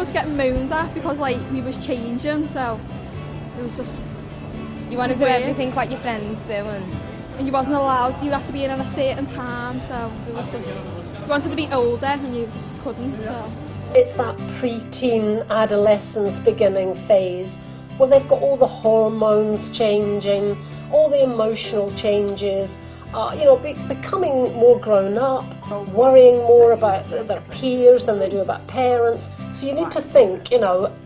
just getting moaned at because like we was changing, so it was just You want to do Weird. everything like your friends do and... and you wasn't allowed. You had to be in at a certain time, so it was just you wanted to be older and you just couldn't. So. It's that preteen adolescence beginning phase where they've got all the hormones changing, all the emotional changes, uh, you know, be, becoming more grown up, worrying more about their peers than they do about parents. So you need to think, you know,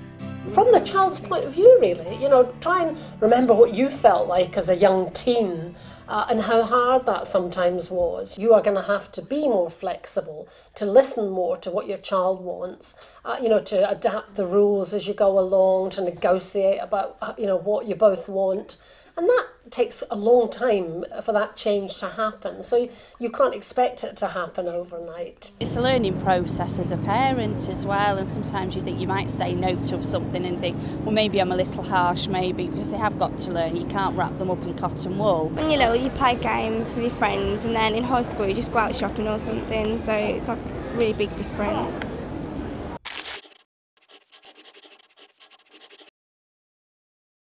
from the child's point of view, really. You know, try and remember what you felt like as a young teen uh, and how hard that sometimes was. You are going to have to be more flexible, to listen more to what your child wants, uh, you know, to adapt the rules as you go along, to negotiate about, uh, you know, what you both want. And that takes a long time for that change to happen. So you, you can't expect it to happen overnight. It's a learning process as a parent as well and sometimes you think you might say no to something and think well maybe I'm a little harsh maybe because they have got to learn you can't wrap them up in cotton wool When you're little, you play games with your friends, and then in high school, you just go out shopping or something. So it's like a really big difference.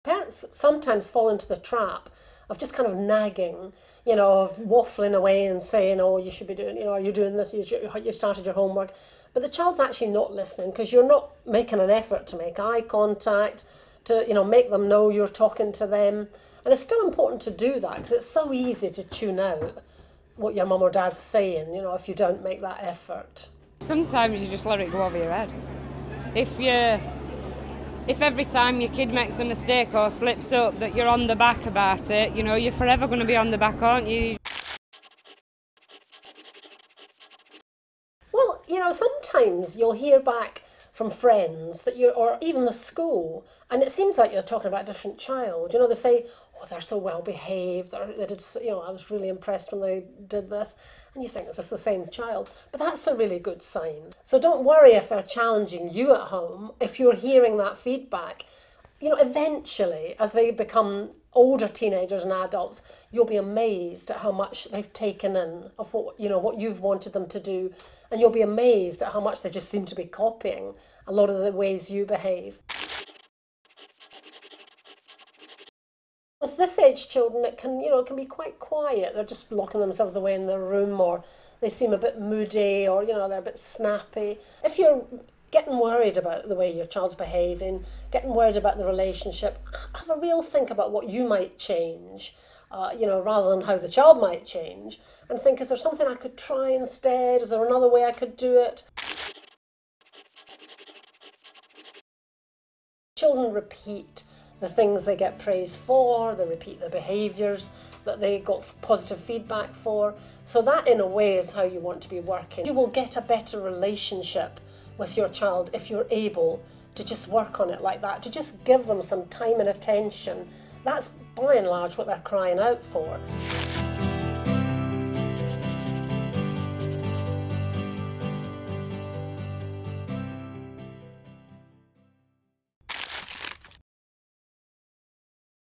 Parents sometimes fall into the trap of just kind of nagging, you know, of waffling away and saying, oh, you should be doing, you know, are you doing this? You, started your homework. But the child's actually not listening because you're not making an effort to make eye contact, to, you know, make them know you're talking to them. And it's still important to do that because it's so easy to tune out what your mum or dad's saying, you know, if you don't make that effort. Sometimes you just let it go over your head. If you if every time your kid makes a mistake or slips up that you're on the back about it, you know, you're forever going to be on the back, aren't you? Well, you know, sometimes you'll hear back from friends that you or even the school, and it seems like you're talking about a different child. You know, they say, "Oh, they're so well behaved. They did, you know, I was really impressed when they did this," and you think it's just the same child. But that's a really good sign. So don't worry if they're challenging you at home. If you're hearing that feedback, you know, eventually, as they become older teenagers and adults, you'll be amazed at how much they've taken in of what you know what you've wanted them to do, and you'll be amazed at how much they just seem to be copying a lot of the ways you behave. With this age children, it can you know it can be quite quiet. They're just locking themselves away in their room, or they seem a bit moody, or you know they're a bit snappy. If you're getting worried about the way your child's behaving, getting worried about the relationship, have a real think about what you might change. Uh, you know, rather than how the child might change, and think, is there something I could try instead? Is there another way I could do it? Children repeat the things they get praised for, they repeat the behaviours that they got positive feedback for. So that in a way is how you want to be working. You will get a better relationship with your child if you're able to just work on it like that, to just give them some time and attention. That's by and large what they're crying out for.